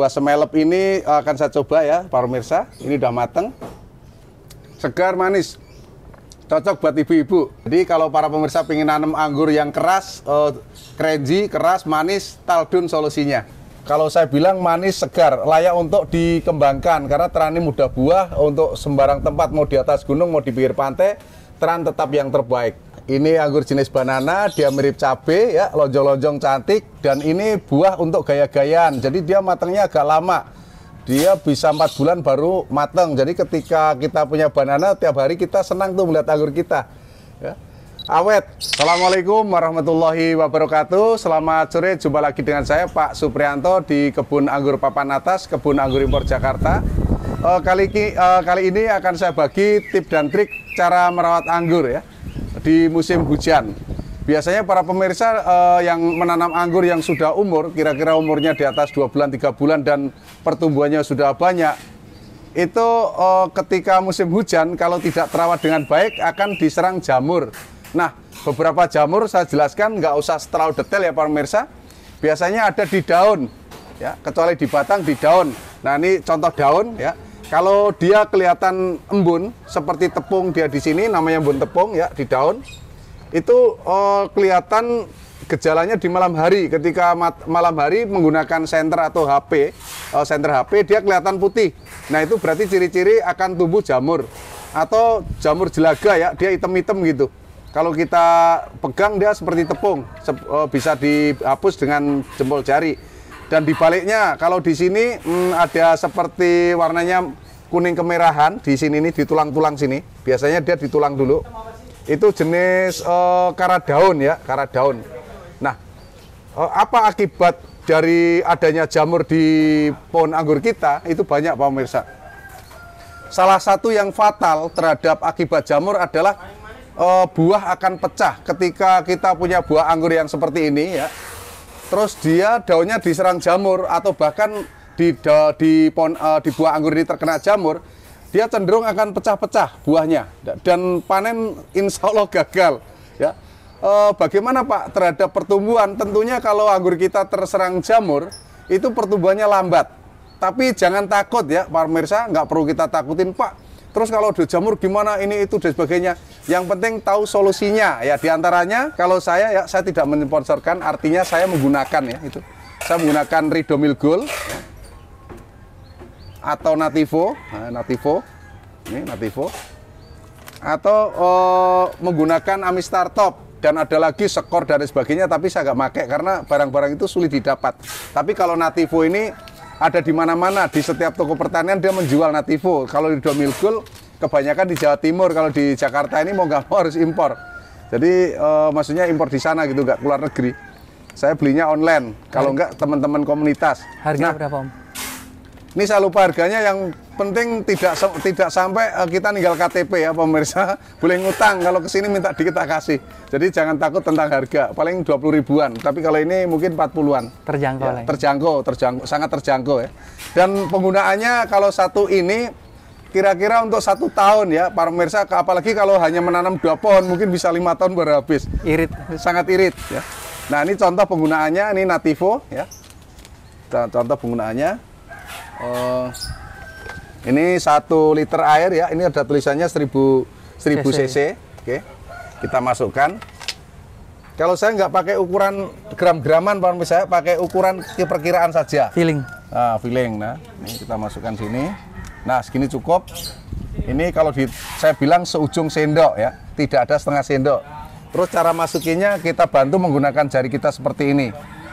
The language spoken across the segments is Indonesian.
buah semelep ini akan saya coba ya, para pemirsa. Ini udah mateng. Segar manis. Cocok buat ibu-ibu. Jadi kalau para pemirsa pengen nanam anggur yang keras, uh, crunchy, keras, manis, Taldun solusinya. Kalau saya bilang manis, segar, layak untuk dikembangkan karena teran ini mudah buah untuk sembarang tempat mau di atas gunung, mau di pinggir pantai, teran tetap yang terbaik. Ini anggur jenis banana, dia mirip cabe ya, lonjong-lonjong cantik dan ini buah untuk gaya-gayaan. Jadi dia matangnya agak lama. Dia bisa empat bulan baru matang. Jadi ketika kita punya banana tiap hari kita senang tuh melihat anggur kita. Ya. Awet. Assalamualaikum warahmatullahi wabarakatuh. Selamat sore, jumpa lagi dengan saya Pak Suprianto di Kebun Anggur Papan Atas, Kebun Anggur Impor Jakarta. Uh, kali, uh, kali ini akan saya bagi tip dan trik cara merawat anggur ya di musim hujan. Biasanya para pemirsa uh, yang menanam anggur yang sudah umur, kira-kira umurnya di atas 2 bulan, 3 bulan dan pertumbuhannya sudah banyak, itu uh, ketika musim hujan kalau tidak terawat dengan baik akan diserang jamur. Nah, beberapa jamur saya jelaskan nggak usah terlalu detail ya para pemirsa. Biasanya ada di daun, ya, kecuali di batang di daun. Nah, ini contoh daun ya. Kalau dia kelihatan embun seperti tepung dia di sini namanya embun tepung ya di daun itu oh, kelihatan gejalanya di malam hari ketika malam hari menggunakan senter atau HP oh, senter HP dia kelihatan putih. Nah itu berarti ciri-ciri akan tumbuh jamur atau jamur jelaga ya dia hitam-hitam gitu. Kalau kita pegang dia seperti tepung oh, bisa dihapus dengan jempol jari. Dan dibaliknya, kalau di sini hmm, ada seperti warnanya kuning kemerahan di sini nih di tulang-tulang sini. Biasanya dia di tulang dulu. Itu jenis uh, kara daun ya, kara daun. Nah, uh, apa akibat dari adanya jamur di pohon anggur kita? Itu banyak Pak pemirsa. Salah satu yang fatal terhadap akibat jamur adalah uh, buah akan pecah ketika kita punya buah anggur yang seperti ini ya terus dia daunnya diserang jamur atau bahkan di di pon, uh, di buah anggur ini terkena jamur, dia cenderung akan pecah-pecah buahnya dan panen insya Allah gagal. Ya, uh, bagaimana Pak terhadap pertumbuhan? Tentunya kalau anggur kita terserang jamur itu pertumbuhannya lambat. Tapi jangan takut ya, Pak pemirsa, nggak perlu kita takutin Pak. Terus kalau jamur gimana ini itu dan sebagainya. Yang penting tahu solusinya ya. Di antaranya kalau saya ya saya tidak mensponsorkan, artinya saya menggunakan ya itu. Saya menggunakan Ridomil Gold atau Nativo, nah, Nativo, ini Nativo, atau uh, menggunakan Amistar Top dan ada lagi skor dan sebagainya tapi saya nggak pakai karena barang-barang itu sulit didapat. Tapi kalau Nativo ini ada di mana-mana di setiap toko pertanian dia menjual nativo. Kalau di Domilgul kebanyakan di Jawa Timur, kalau di Jakarta ini mau nggak mau harus impor. Jadi uh, maksudnya impor di sana gitu, nggak keluar negeri. Saya belinya online. Kalau nggak teman-teman komunitas. Harga nah, berapa om? Ini saya lupa harganya yang penting tidak tidak sampai uh, kita ninggal KTP ya pemirsa. Boleh ngutang kalau ke sini minta dikit tak kasih. Jadi jangan takut tentang harga. Paling 20 ribuan. Tapi kalau ini mungkin 40-an. Terjangkau ya, Terjangkau, terjangkau, sangat terjangkau ya. Dan penggunaannya kalau satu ini kira-kira untuk satu tahun ya para pemirsa apalagi kalau hanya menanam dua pohon mungkin bisa lima tahun baru habis irit sangat irit ya nah ini contoh penggunaannya ini nativo ya contoh penggunaannya Oh, ini satu liter air ya. Ini ada tulisannya 1000 1000 cc. Oke, kita masukkan. Kalau saya nggak pakai ukuran gram-graman, Pak saya pakai ukuran perkiraan saja. Feeling. Nah, feeling. Nah, ini kita masukkan sini. Nah, segini cukup. Ini kalau di, saya bilang seujung sendok ya, tidak ada setengah sendok. Terus cara masukinnya kita bantu menggunakan jari kita seperti ini.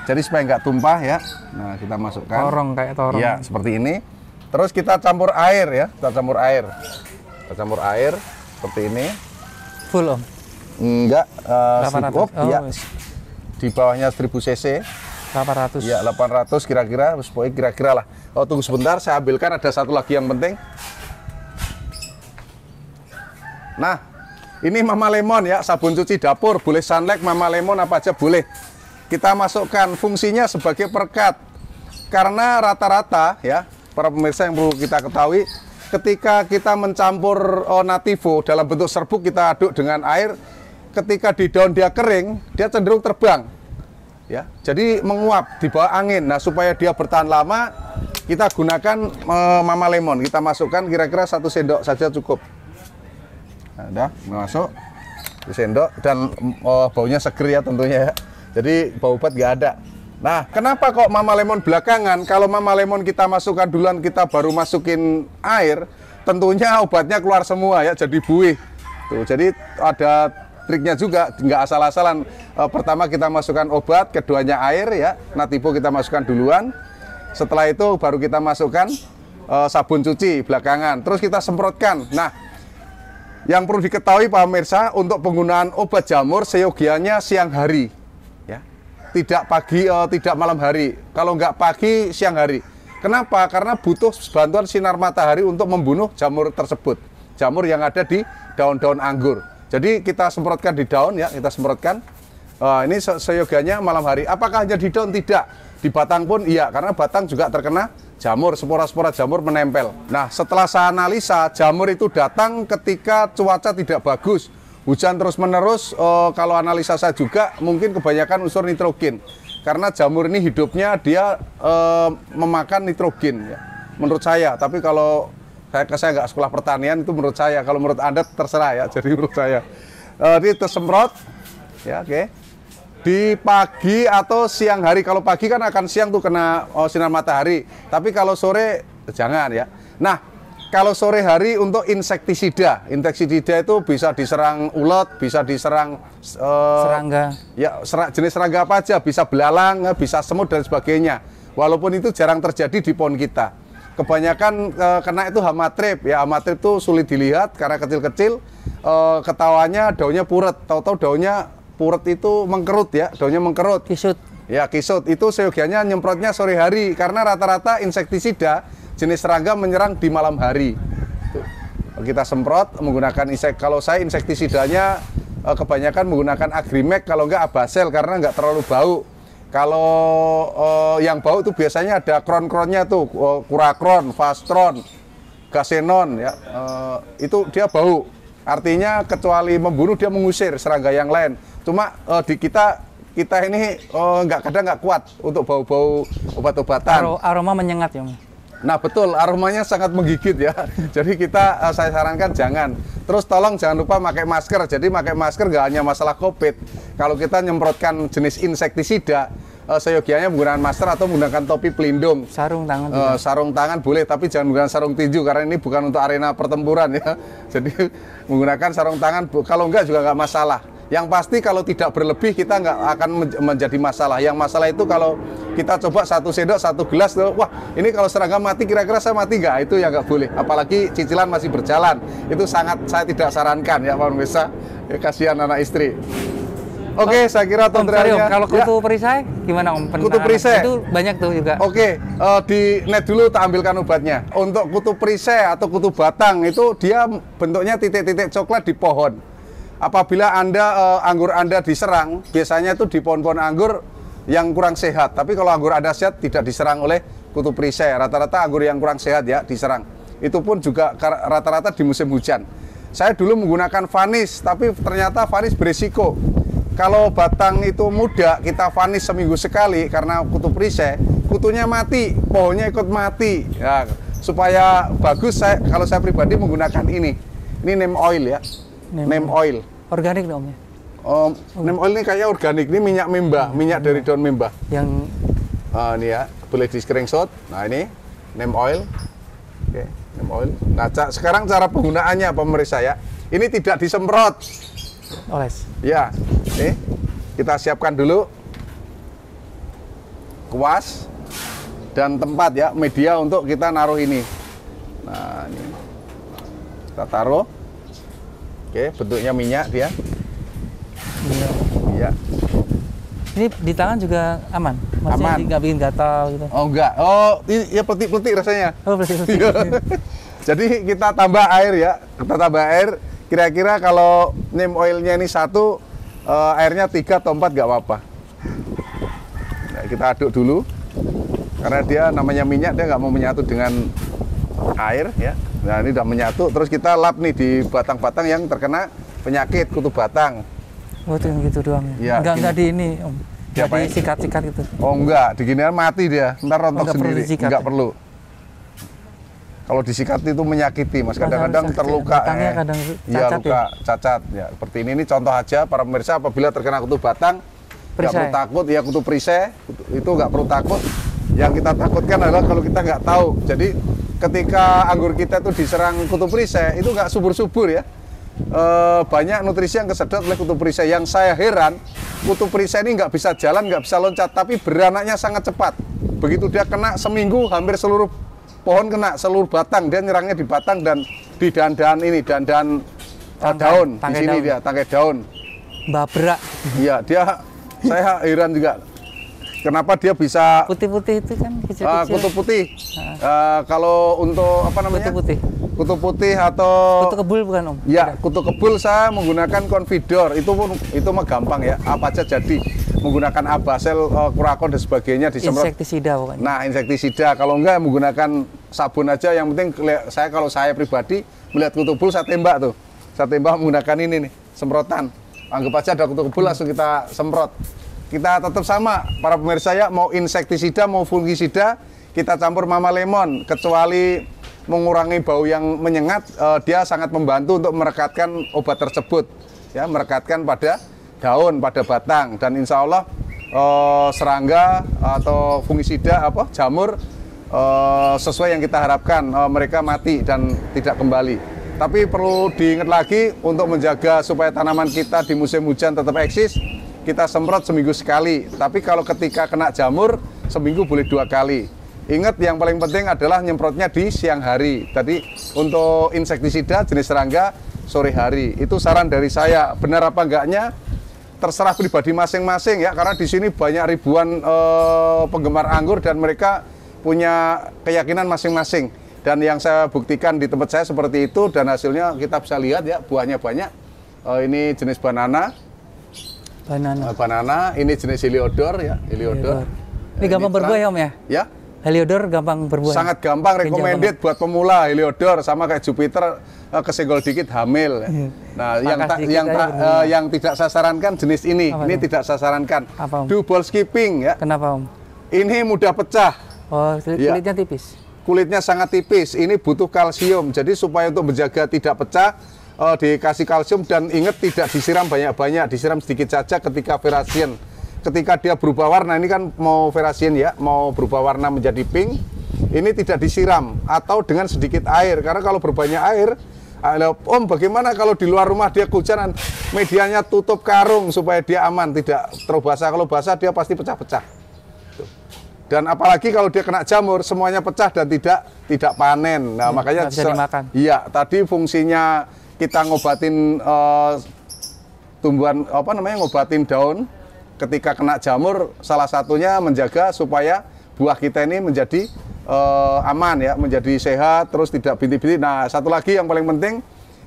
Jadi supaya nggak tumpah ya. Nah, kita masukkan. Torong kayak torong. Ya, seperti ini. Terus kita campur air ya. Kita campur air. Kita campur air seperti ini. Full, Om. Enggak, uh, cukup oh, ya. Di bawahnya 1000 cc. 800. Ya, 800 kira-kira, pokoknya kira-kira lah. Oh, tunggu sebentar, saya ambilkan ada satu lagi yang penting. Nah, ini Mama Lemon ya, sabun cuci dapur, boleh sunlight Mama Lemon apa aja boleh kita masukkan fungsinya sebagai perkat. Karena rata-rata ya, para pemirsa yang perlu kita ketahui, ketika kita mencampur oh, nativo dalam bentuk serbuk kita aduk dengan air, ketika di daun dia kering, dia cenderung terbang. Ya, jadi menguap di bawah angin. Nah, supaya dia bertahan lama, kita gunakan eh, mama lemon. Kita masukkan kira-kira satu sendok saja cukup. Nah, udah masuk satu sendok dan eh, baunya seger ya tentunya ya. Jadi bau obat nggak ada. Nah, kenapa kok mama lemon belakangan? Kalau mama lemon kita masukkan duluan, kita baru masukin air, tentunya obatnya keluar semua ya, jadi buih. Tuh, jadi ada triknya juga, nggak asal-asalan. Eh, pertama kita masukkan obat, keduanya air ya. Natibo kita masukkan duluan. Setelah itu baru kita masukkan eh, sabun cuci belakangan. Terus kita semprotkan. Nah, yang perlu diketahui Pak Pemirsa, untuk penggunaan obat jamur seyogianya siang hari. Tidak pagi, eh, tidak malam hari. Kalau nggak pagi, siang hari. Kenapa? Karena butuh bantuan sinar matahari untuk membunuh jamur tersebut. Jamur yang ada di daun-daun anggur. Jadi kita semprotkan di daun ya, kita semprotkan. Eh, ini se- seyoganya malam hari. Apakah hanya di daun? Tidak. Di batang pun iya, karena batang juga terkena jamur, spora-spora jamur menempel. Nah, setelah saya analisa, jamur itu datang ketika cuaca tidak bagus. Hujan terus-menerus, eh, kalau analisa saya juga mungkin kebanyakan unsur nitrogen. Karena jamur ini hidupnya dia eh, memakan nitrogen ya. Menurut saya, tapi kalau saya nggak sekolah pertanian itu menurut saya. Kalau menurut Anda terserah ya. Jadi menurut saya. Eh, ini tersemprot ya, oke di pagi atau siang hari. Kalau pagi kan akan siang tuh kena oh, sinar matahari. Tapi kalau sore jangan ya. Nah, kalau sore hari untuk insektisida. Insektisida itu bisa diserang ulat, bisa diserang eh, Serangga. Ya, sera- jenis serangga apa aja, bisa belalang, bisa semut dan sebagainya. Walaupun itu jarang terjadi di pohon kita. Kebanyakan eh, kena itu hama trip. Ya, hama trip itu sulit dilihat karena kecil-kecil. Eh, ketawanya daunnya puret. Tahu-tahu daunnya puret itu mengkerut ya, daunnya mengkerut. Kisut. Ya, kisut itu seyogianya nyemprotnya sore hari karena rata-rata insektisida jenis serangga menyerang di malam hari. Kita semprot menggunakan insek. Kalau saya insektisidanya eh, kebanyakan menggunakan Agrimek kalau enggak Abasel karena enggak terlalu bau. Kalau eh, yang bau itu biasanya ada kron-kronnya tuh, eh, kurakron, fastron, gasenon ya. Eh, itu dia bau. Artinya kecuali membunuh dia mengusir serangga yang lain. Cuma eh, di kita kita ini eh, nggak kadang nggak kuat untuk bau-bau obat-obatan. Aro- aroma menyengat ya. Nah betul, aromanya sangat menggigit ya. Jadi kita eh, saya sarankan jangan. Terus tolong jangan lupa pakai masker. Jadi pakai masker nggak hanya masalah COVID. Kalau kita nyemprotkan jenis insektisida, eh, seyogianya menggunakan masker atau menggunakan topi pelindung. Sarung tangan juga. sarung tangan boleh, tapi jangan menggunakan sarung tinju karena ini bukan untuk arena pertempuran ya. Jadi menggunakan sarung tangan, kalau enggak juga nggak masalah. Yang pasti kalau tidak berlebih kita nggak akan men- menjadi masalah. Yang masalah itu kalau kita coba satu sendok, satu gelas, tuh, wah ini kalau serangga mati kira-kira saya mati nggak? Itu yang nggak boleh. Apalagi cicilan masih berjalan. Itu sangat saya tidak sarankan ya Pak Pemirsa. Ya, kasihan anak istri. Oke, saya kira tutorialnya. kalau Ya. kutu perisai gimana Om? Kutu Penanganan? perisai? Itu banyak tuh juga. Oke, eh, di net dulu tak ambilkan obatnya. Untuk kutu perisai atau kutu batang itu dia bentuknya titik-titik coklat di pohon. Apabila Anda eh, anggur Anda diserang, biasanya itu di pohon-pohon anggur yang kurang sehat. Tapi kalau anggur Anda sehat tidak diserang oleh kutu perisai. Rata-rata anggur yang kurang sehat ya diserang. Itu pun juga rata-rata di musim hujan. Saya dulu menggunakan vanis, tapi ternyata vanis berisiko. Kalau batang itu muda, kita vanis seminggu sekali karena kutu perisai, kutunya mati, pohonnya ikut mati. Ya, supaya bagus, saya kalau saya pribadi menggunakan ini. Ini neem oil ya, Neem neem oil. Organik dong ya. Oh, neem oil ini kayak organik, ini minyak mimba, minyak dari daun mimba. Yang Ah, ini ya, boleh di screenshot. Nah ini neem oil. Oke, neem oil. Nah ca- sekarang cara penggunaannya pemirsa ya. Ini tidak disemprot. oles. Ya, nih kita siapkan dulu kuas dan tempat ya media untuk kita naruh ini. Nah ini kita taruh. Oke, bentuknya minyak dia. Iya. Iya. Ini di tangan juga aman. Maksudnya Aman. nggak bikin gatal gitu. Oh enggak. Oh, ini ya peletik-peletik rasanya. Oh. Iya. Jadi kita tambah air ya, kita tambah air. Kira-kira kalau neem oilnya ini satu, eh, airnya tiga atau empat nggak apa-apa. Nah, kita aduk dulu, karena dia namanya minyak dia nggak mau menyatu dengan air ya. Nah ini udah menyatu, terus kita lap nih di batang-batang yang terkena penyakit kutu batang. Oh, itu yang gitu doang ya. Iya, Enggak enggak di ini, Om. Enggak Diapain? di sikat-sikat gitu. Oh enggak, diginian mati dia, ntar rontok nggak perlu sendiri. disikat Enggak ya? perlu. Kalau disikat itu menyakiti, Mas. Oh, Kadang-kadang ya. terluka. Batangnya eh. kadang Iya, cacat luka, cacat. Ya, seperti ini. Ini contoh aja para pemirsa apabila terkena kutu batang, nggak perlu takut. Ya, kutu perisai itu nggak perlu takut. Yang kita takutkan adalah kalau kita nggak tahu. Jadi ketika anggur kita itu diserang kutu perisai, itu nggak subur-subur ya. Eh, banyak nutrisi yang kesedot oleh kutu perisai. Yang saya heran, kutu perisai ini nggak bisa jalan, nggak bisa loncat, tapi beranaknya sangat cepat. Begitu dia kena seminggu, hampir seluruh pohon kena, seluruh batang. Dia nyerangnya di batang dan di dahan-dahan ini, dahan-dahan eh, daun. Di sini daun. dia, tangkai daun. Babrak. Iya, dia saya heran juga. Kenapa dia bisa Putih-putih itu kan ah, kecil-kecil. kutu putih? Eh, kalau untuk apa namanya? Kutu putih. Kutu putih atau Kutu kebul bukan Om? Ya, kutu kebul saya menggunakan confidor. Itu pun itu mah gampang ya. Apa aja jadi menggunakan abasel, uh, kurakon dan sebagainya disemprot. Insektisida pokoknya. Nah, insektisida. Kalau enggak menggunakan sabun aja. Yang penting saya kalau saya pribadi melihat kutu kebul saya tembak tuh. Saya tembak menggunakan ini nih, semprotan. Anggap aja ada kutu kebul langsung kita semprot. Kita tetap sama para pemirsa ya. Mau insektisida mau fungisida kita campur mama lemon. Kecuali mengurangi bau yang menyengat eh, dia sangat membantu untuk merekatkan obat tersebut ya. Merekatkan pada daun pada batang. Dan insya Allah eh, serangga atau fungisida apa jamur eh, sesuai yang kita harapkan eh, mereka mati dan tidak kembali. Tapi perlu diingat lagi untuk menjaga supaya tanaman kita di musim hujan tetap eksis, kita semprot seminggu sekali. Tapi kalau ketika kena jamur, seminggu boleh dua kali. Ingat yang paling penting adalah nyemprotnya di siang hari. Tadi untuk insektisida jenis serangga sore hari. Itu saran dari saya. Benar apa enggaknya? terserah pribadi masing-masing ya karena di sini banyak ribuan eh, penggemar anggur dan mereka punya keyakinan masing-masing dan yang saya buktikan di tempat saya seperti itu dan hasilnya kita bisa lihat ya buahnya banyak Eh, ini jenis banana Banana. eh, banana ini jenis heliodor ya heliodor Ini Eh, gampang berbuah ya Om ya? ya Heliodor gampang berbuah. ya? sangat gampang recommended buat pemula heliodor sama kayak Jupiter eh, kesenggol dikit hamil. Nah, yang ta- yang ta- eh, yang tidak saya sarankan jenis ini. Apa ini tuh? tidak saya sarankan. Apa, Om? Do ball skipping ya. Kenapa Om? Ini mudah pecah. Oh, kulit- Iya. kulitnya tipis. Kulitnya sangat tipis. Ini butuh kalsium. Jadi supaya untuk menjaga tidak pecah eh, dikasih kalsium dan ingat tidak disiram banyak-banyak, disiram sedikit saja ketika verasien. Ketika dia berubah warna, ini kan mau verasien ya, mau berubah warna menjadi pink, ini tidak disiram atau dengan sedikit air. Karena kalau berbanyak air, Halo, Om, bagaimana kalau di luar rumah dia kehujanan, medianya tutup karung supaya dia aman, tidak terlalu basah. Kalau basah dia pasti pecah-pecah. Dan apalagi kalau dia kena jamur, semuanya pecah dan tidak tidak panen. Nah, makanya nggak bisa dimakan. Iya, tadi fungsinya kita ngobatin eh, tumbuhan apa namanya ngobatin daun ketika kena jamur salah satunya menjaga supaya buah kita ini menjadi eh, aman ya, menjadi sehat terus tidak bintik-bintik. Nah, satu lagi yang paling penting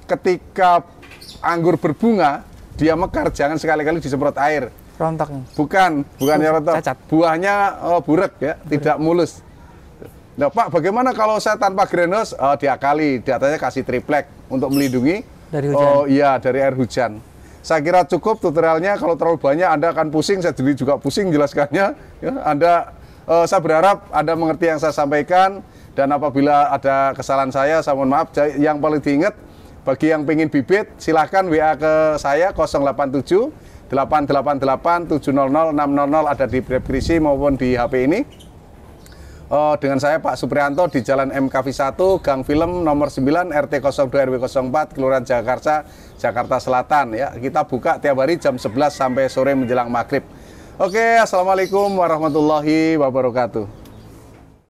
ketika anggur berbunga dia mekar jangan sekali-kali disemprot air. Rontok nih. Bukan, bukannya Uh, rontok. cacat. Buahnya eh, burek ya, tidak mulus. Nah, Pak, bagaimana kalau saya tanpa greenhouse? Oh, diakali, datanya kasih triplek untuk melindungi Dari hujan. Oh iya, dari air hujan. Saya kira cukup tutorialnya. Kalau terlalu banyak, Anda akan pusing. Saya sendiri juga pusing jelaskannya. Ya, Anda, eh, saya berharap Anda mengerti yang saya sampaikan. Dan apabila ada kesalahan saya, saya mohon maaf. Yang paling diingat, bagi yang pengen bibit, silahkan WA ke saya 087 888 700 600 ada di deskripsi maupun di HP ini. Eh, dengan saya Pak Suprianto di Jalan MKV 1, Gang Film nomor 9 RT 02 RW 04 Kelurahan Jakarta, Jakarta Selatan ya. Kita buka tiap hari jam 11 sampai sore menjelang maghrib. Oke, Assalamualaikum warahmatullahi wabarakatuh.